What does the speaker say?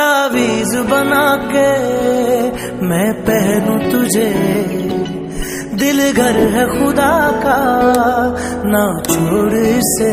तावीज बना के मैं पहनू तुझे। दिल घर है खुदा का ना छोड़ से